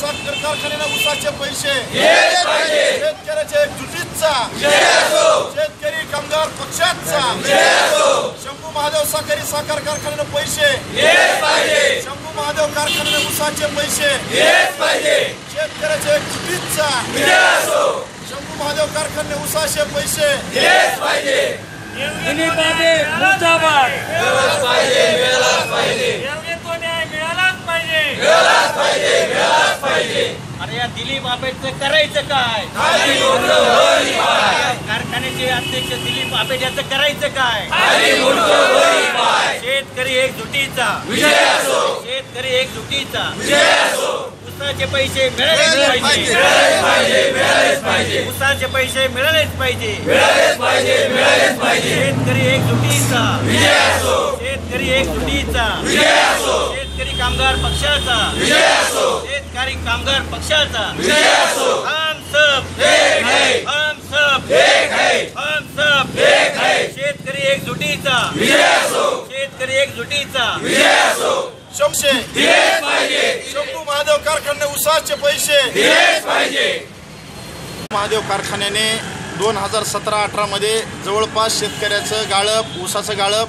साखर कारखान्याला उसाचे पैसे. शेतकऱ्याच्या एकजुटीचा शेतकरी कामगार पक्षाचा. शंभू महादेव साखरी साखर कारखान्याला पैसे. शंभू महादेव कारखान्याला उसाचे पैसे. शेतकऱ्याच्या एकजुटीचा शंभू महादेव कारखान्याला उसाचे पैसे दिलीप बाबे मुर्दाबाद एवढे तो न्याय मिळालाच पाहिजे अरे या दिलीप आबेडचं करायचं काय? कारखान्याचे अध्यक्ष दिलीप आबेड याचं करायचं काय? शेतकरी एक जुटीचा शेतकरी एक जुटीचा उसाचे पैसे मिळालेच पाहिजे. उसाचे पैसे मिळालेच पाहिजे. शेतकरी एक जुटीचा शेतकरी एक शेतकरी कामगार पक्षाचा. शेतकरी कामगार पक्षाचा. हम सब. हम सब. हम सब. शेतकरी एक जुटीचा शेतकरी एक जुटीचा शंभशे शंभू महादेव कारखान्याने उसाचे पैसे. महादेव कारखान्याने दोन हजार सतरा अठरामध्ये जवळपास शेतकऱ्याचं गाळप ऊसाचं गाळप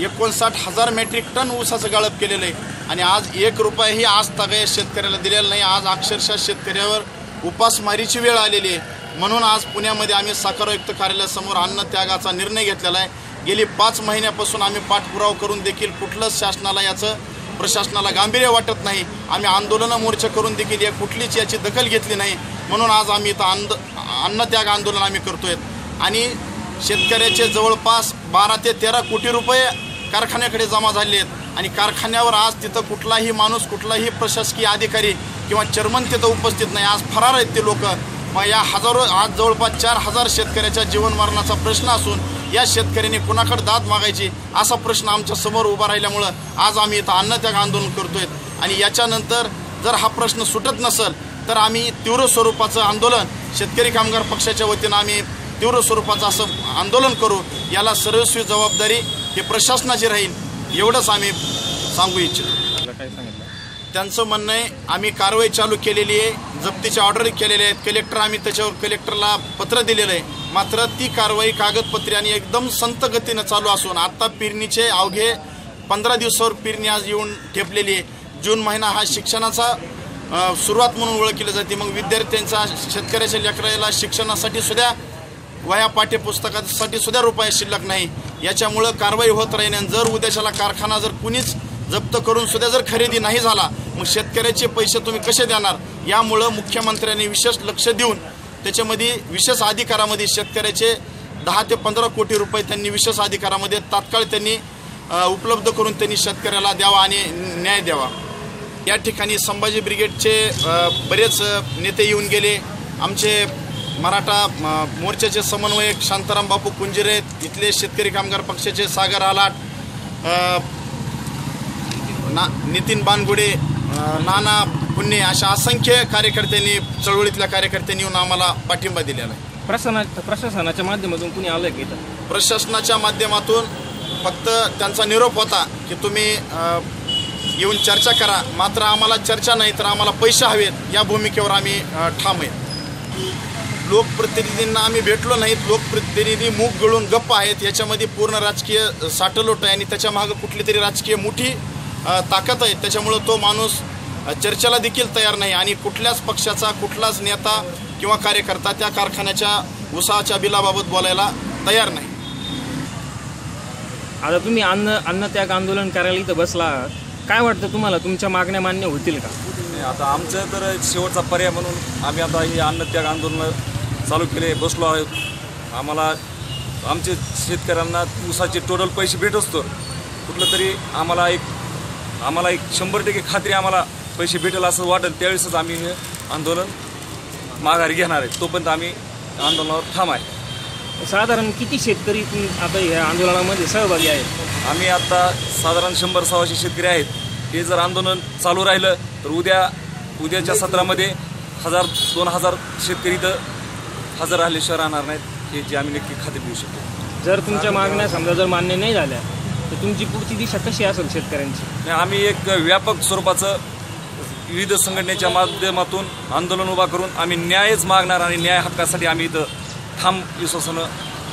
एकोणसाठ हजार मेट्रिक टन ऊसाचं गाळप केलेलं आहे. आणि आज एक रुपयाही आज तगाय शेतकऱ्याला दिलेला नाही. आज अक्षरशः शेतकऱ्यावर उपासमारीची वेळ आलेली आहे. म्हणून आज पुण्यामध्ये आम्ही साखर कार्यालयासमोर अन्नत्यागाचा निर्णय घेतलेला आहे. गेली पाच महिन्यापासून आम्ही पाठपुरावा करून देखील कुठलंच शासनाला याचं प्रशासनाला गांभीर्य वाटत नाही. आम्ही आंदोलनं मोर्चा करून देखील या कुठलीच याची दखल घेतली नाही. म्हणून आज आम्ही इथं अंद अन्नत्याग आंदोलन आम्ही करतो आहे आणि शेतकऱ्याचे जवळपास बारा ते तेरा कोटी रुपये कारखान्याकडे जमा झाले आहेत. आणि कारखान्यावर आज तिथं कुठलाही माणूस कुठलाही प्रशासकीय अधिकारी किंवा चेअरमन तिथं उपस्थित नाही. आज फरार आहेत ते लोक. मग या हजारो आज जवळपास चार हजार शेतकऱ्याच्या जीवनमरणाचा प्रश्न असून या शेतकऱ्यांनी कुणाकडे दाद मागायची असा प्रश्न आमच्यासमोर उभा राहिल्यामुळं आज आम्ही इथं अन्नत्याग आंदोलन करतोय. आणि याच्यानंतर जर हा प्रश्न सुटत नसेल तर आम्ही तीव्र स्वरूपाचं आंदोलन शेतकरी कामगार पक्षाच्या वतीनं आम्ही तीव्र स्वरूपाचं असं आंदोलन करू. याला सर्वस्वी जबाबदारी हे प्रशासनाची राहील. एवढंच आम्ही सांगू इच्छितो. त्यांचं म्हणणं आहे आम्ही कारवाई चालू केलेली आहे जप्तीच्या ऑर्डर केलेल्या आहेत. कलेक्टर आम्ही त्याच्यावर कलेक्टरला पत्र दिलेलं आहे. मात्र ती कारवाई कागदपत्रे आणि एकदम संत गतीनं चालू असून आत्ता पेरणीचे अवघे पंधरा दिवसावर पेरणी आज येऊन ठेपलेली आहे. जून महिना हा शिक्षणाचा सुरुवात म्हणून ओळखली जाते. मग विद्यार्थ्यांचा शेतकऱ्याच्या लेकराला शिक्षणासाठी सुद्धा वया पाठ्यपुस्तकासाठी सुद्धा रुपये शिल्लक नाही. याच्यामुळं कारवाई होत राहीन. जर उद्याच्याला कारखाना जर कुणीच जप्त करून सुद्धा जर खरेदी नाही झाला मग शेतकऱ्याचे पैसे तुम्ही कसे देणार? यामुळं मुख्यमंत्र्यांनी विशेष लक्ष देऊन त्याच्यामध्ये विशेष अधिकारामध्ये शेतकऱ्याचे दहा ते पंधरा कोटी रुपये त्यांनी विशेष अधिकारामध्ये तात्काळ त्यांनी उपलब्ध करून त्यांनी शेतकऱ्याला द्यावा आणि न्याय द्यावा. या ठिकाणी संभाजी ब्रिगेडचे बरेच नेते येऊन गेले. आमचे मराठा मोर्चाचे समन्वयक शांताराम बापू कुंजिरे इथले शेतकरी कामगार पक्षाचे सागर आलाट ना नितीन बानगुडे नाना पुण्य अशा असंख्य कार्यकर्त्यांनी चळवळीतल्या कार्यकर्त्यांनी येऊन आम्हाला पाठिंबा दिलेला आहे. प्रशासना प्रशासनाच्या माध्यमातून कुणी आलं की प्रशासनाच्या माध्यमातून फक्त त्यांचा निरोप होता की तुम्ही येऊन चर्चा करा. मात्र आम्हाला चर्चा नाही तर आम्हाला पैसे हवेत. या भूमिकेवर आम्ही ठाम आहेत. लोकप्रतिनिधींना आम्ही भेटलो नाहीत. लोकप्रतिनिधी मूग गळून गप्प आहेत. याच्यामध्ये पूर्ण राजकीय साठलोट आहे आणि त्याच्या मागं कुठली तरी राजकीय मोठी ताकद आहे. त्याच्यामुळं तो माणूस चर्चेला देखील तयार नाही आणि कुठल्याच पक्षाचा कुठलाच नेता किंवा कार्यकर्ता त्या कारखान्याच्या उसाच्या बिलाबाबत बोलायला तयार नाही. आता तुम्ही अन्न अन्नत्याग आंदोलन करायला इथं बसला काय वाटतं तुम्हाला? तुमच्या मागण्या मान्य होतील का? नाही, आता आमचं तर शेवटचा पर्याय म्हणून आम्ही आता ही अन्नत्याग आंदोलन चालू केले बसलो आहोत आम्हाला आमचे शेतकऱ्यांना ऊसाचे टोटल पैसे भेट असतो. कुठलं तरी आम्हाला एक आम्हाला एक शंभर टक्के खात्री आम्हाला पैसे भेटेल असं वाटेल. त्यावेळेसच आम्ही हे आंदोलन माघारी घेणार आहे. तोपर्यंत आम्ही आंदोलनावर ठाम आहे. साधारण किती शेतकरी आता ह्या आंदोलनामध्ये सहभागी आहेत? आम्ही आता साधारण शंभर सव्वाशे शेतकरी आहेत. हे जर आंदोलन चालू राहिलं तर उद्या उद्याच्या सत्रामध्ये हजार दोन हजार शेतकरी इथं हजर राहिल्याशिवाय राहणार नाहीत हे जे आम्ही नक्की खात्री देऊ शकतो. जर तुमच्या मागण्या समजा जर मान्य नाही झाल्या तर तुमची पुढची दिशा कशी असेल शेतकऱ्यांची? आणि आम्ही एक व्यापक स्वरूपाचं विविध संघटनेच्या माध्यमातून आंदोलन उभा करून आम्ही न्यायच मागणार आणि न्याय हक्कासाठी आम्ही इथं थांब विश्वासानं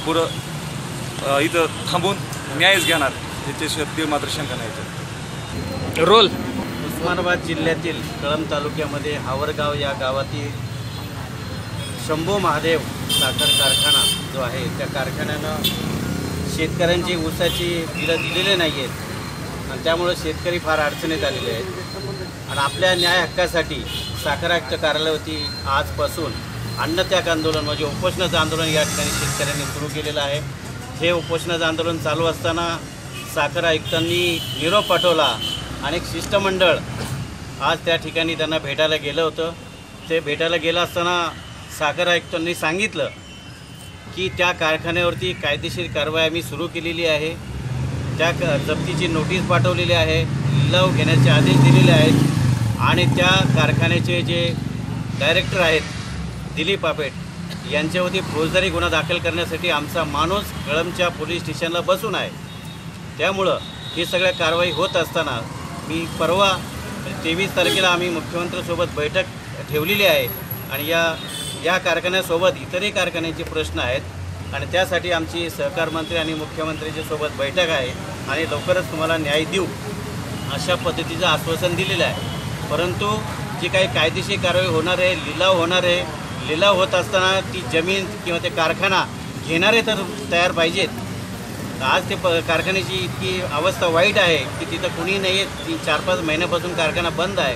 पुढं अ, इथं थांबून न्यायच घेणार याच्याशिवाय ते मात्र शंका नाही. रोल. उस्मानाबाद जिल्ह्यातील कळंब तालुक्यामध्ये हावरगाव या गावातील शंभू महादेव साखर कारखाना जो आहे त्या कारखान्यानं शेतकऱ्यांची ऊसाची बिलं दिलेले नाही आहेत आणि त्यामुळं शेतकरी फार अडचणीत आलेले आहेत. आणि आपल्या न्याय हक्कासाठी साखर आयुक्त कार्यालयावरती आजपासून अन्नत्याग आंदोलन म्हणजे उपोषणाचं आंदोलन या ठिकाणी शेतकऱ्यांनी सुरू केलेलं आहे. हे उपोषणाचं आंदोलन चालू असताना साखर आयुक्तांनी निरोप पाठवला. आणि एक शिष्टमंडळ आज त्या ठिकाणी त्यांना भेटायला गेलं होतं. ते भेटायला गेलं असताना साखर आयुक्तांनी सांगितलं की त्या कारखान्यावरती कायदेशीर कारवाई आम्ही सुरू केलेली आहे. त्या क जप्तीची नोटीस पाठवलेली आहे. लिलाव घेण्याचे आदेश दिलेले आहेत. आणि त्या कारखान्याचे जे डायरेक्टर आहेत दिलीप आपेट यांच्यावरती फौजदारी गुन्हा दाखल करण्यासाठी आमचा माणूस कळमच्या पोलीस स्टेशनला बसून आहे. त्यामुळं ही सगळ्या कारवाई होत असताना मी परवा तेवीस तारखेला आम्ही मुख्यमंत्र्यांसोबत बैठक ठेवलेली आहे. आणि या या कारखान्यासोबत इतरही कारखान्यांचे प्रश्न आहेत आणि त्यासाठी आमची सहकार मंत्री आणि मुख्यमंत्र्यांच्या सोबत बैठक आहे आणि लवकरच तुम्हाला न्याय देऊ अशा पद्धतीचं आश्वासन दिलेलं आहे. परंतु जी काही कायदेशीर कारवाई होणार आहे लिलाव होणार आहे लिलाव होत असताना ती जमीन किंवा ते कारखाना घेणारे तर तयार पाहिजेत. आज ते प कारखान्याची इतकी अवस्था वाईट आहे की तिथं कुणी नाही आहे तीन चार पाच महिन्यापासून कारखाना बंद आहे.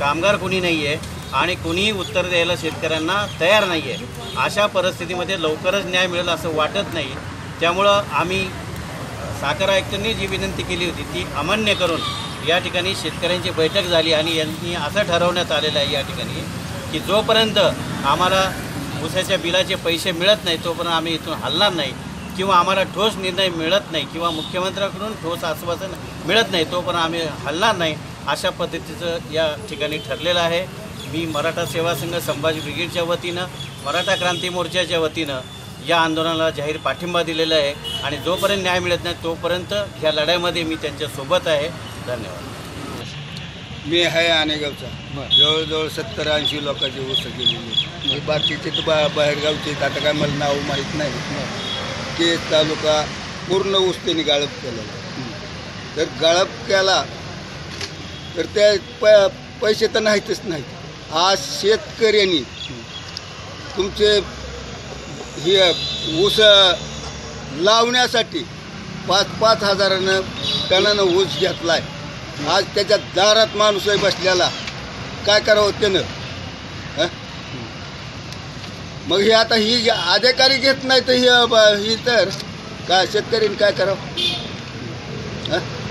कामगार कुणी नाही आहे आणि कुणीही उत्तर द्यायला शेतकऱ्यांना तयार नाही आहे अशा परिस्थितीमध्ये लवकरच न्याय मिळेल असं वाटत नाही. त्यामुळं आम्ही साखर आयुक्तांनी जी विनंती केली होती ती अमान्य करून या ठिकाणी शेतकऱ्यांची बैठक झाली आणि यांनी असं ठरवण्यात आलेलं आहे या ठिकाणी की जोपर्यंत आम्हाला ऊसाच्या बिलाचे पैसे मिळत नाही तोपर्यंत आम्ही इथून हलणार नाही. किंवा आम्हाला ठोस निर्णय मिळत नाही किंवा मुख्यमंत्र्यांकडून ठोस आश्वासन मिळत नाही तोपर्यंत आम्ही हलणार नाही अशा पद्धतीचं या ठिकाणी ठरलेलं आहे. मी मराठा सेवा संघ संभाजी ब्रिगेडच्या वतीनं मराठा क्रांती मोर्चाच्या वतीनं या आंदोलनाला जाहीर पाठिंबा दिलेला आहे आणि जोपर्यंत न्याय मिळत नाही तोपर्यंत ह्या लढ्यामध्ये मी त्यांच्यासोबत आहे. धन्यवाद. मी आहे आनेगावचा जवळजवळ सत्तर ऐंशी लोकांची गोष्ट केलेली बाकीचे तर बा बाहेरगावचे आता काय मला नाव माहीत नाही. केस तालुका पूर्ण ऊस त्यांनी गाळप केलेला तर गाळप केला तर त्या प पैसे तर नाहीतच नाहीत. आज शेतकऱ्यांनी तुमचे हे ऊस लावण्यासाठी पाच पाच हजारानं टनानं ऊस घेतला आहे आज त्याच्या दारात माणूस आहे बसलेला काय करावं त्यानं हं? मग हे आता ही अधिकारी घेत नाही तर ही ही तर काय शेतकऱ्यांनी काय करावं हं?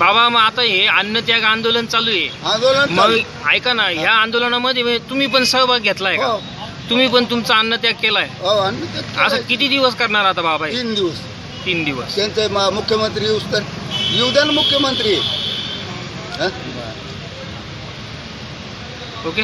बाबा मग आता हे अन्नत्याग आंदोलन चालू आहे आंदोलन मग चालू. ऐका ना ह्या आंदोलनामध्ये म्हणजे तुम्ही पण सहभाग घेतलाय का हो तुम्ही पण तुमचा अन्नत्याग केलाय हो आणि ते असं करायचं. किती दिवस करणार आता बाबा हे? तीन दिवस तीन दिवस त्यांचे मा- मुख्यमंत्री येऊस तर येऊ द्या ना मुख्यमंत्री हं? ओके